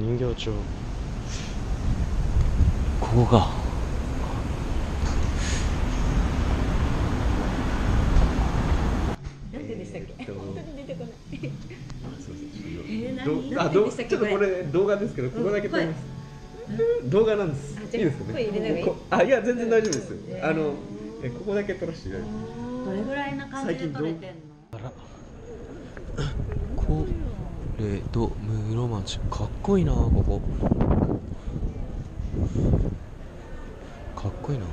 人形町。ここか。なんてでしたっけ、えーっと。本当に出てこないすいませんえー何どなんてあどちょっとこれ動画ですけどここだけ撮ります、動画なんです。いいですよね？あいや全然大丈夫です、えー。あのえここだけ撮らせていただいて。どれぐらいな感じで撮れてんの？あら。これと室町。かっこいいなここ。かっこいいな。